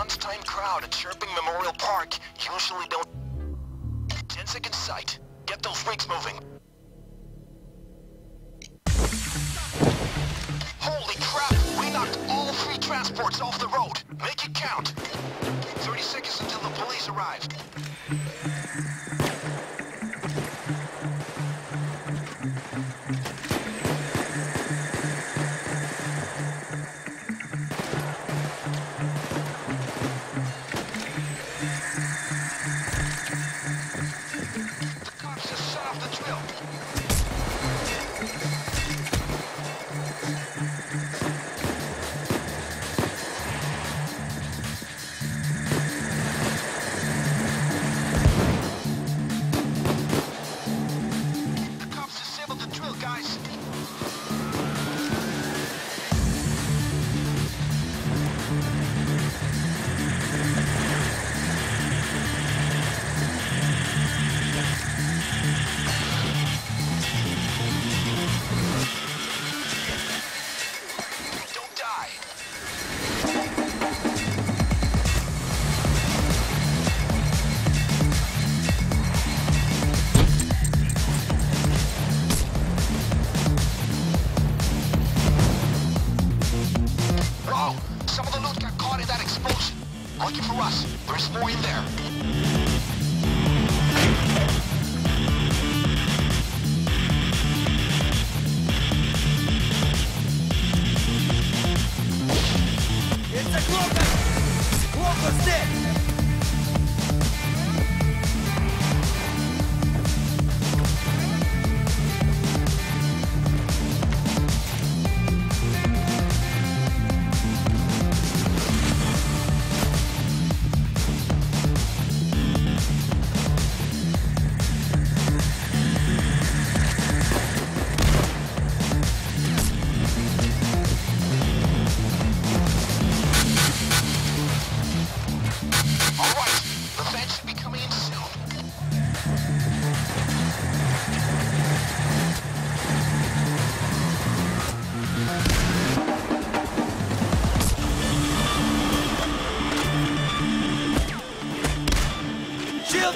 lunchtime crowd at Chirping Memorial Park usually don't... 10 seconds sight. Get those freaks moving. Holy crap! We knocked all three transports off the road. Make it count. 30 seconds until the police arrive. Some of the loot got caught in that explosion. Lucky for us, there's more in there.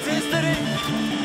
History!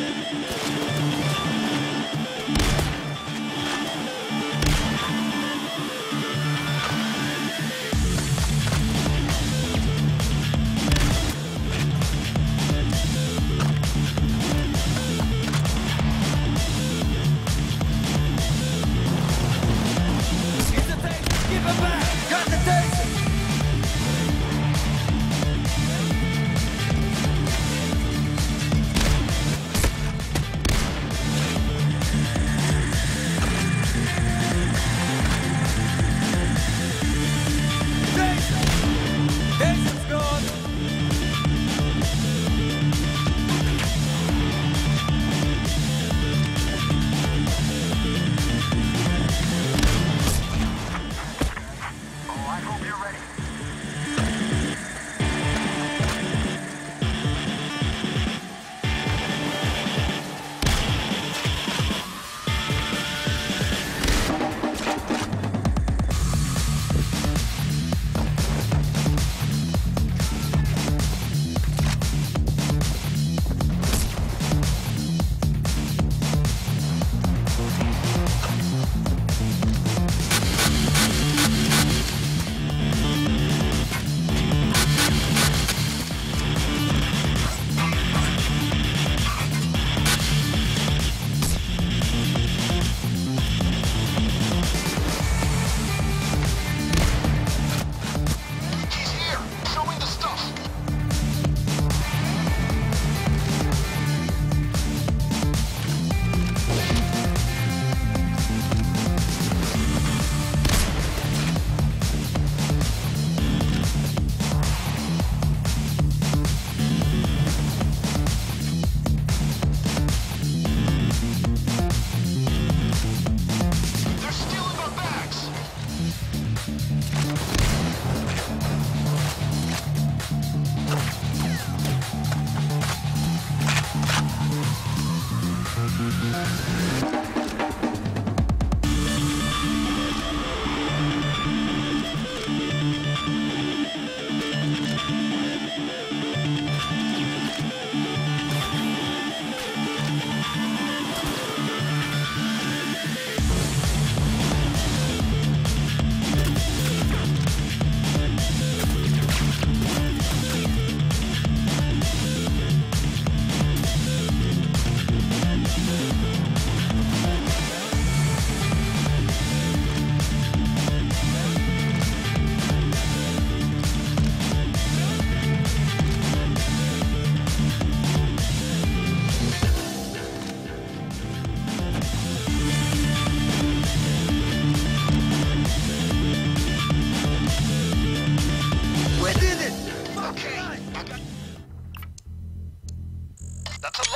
どうも。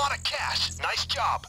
Lot of cash. Nice job.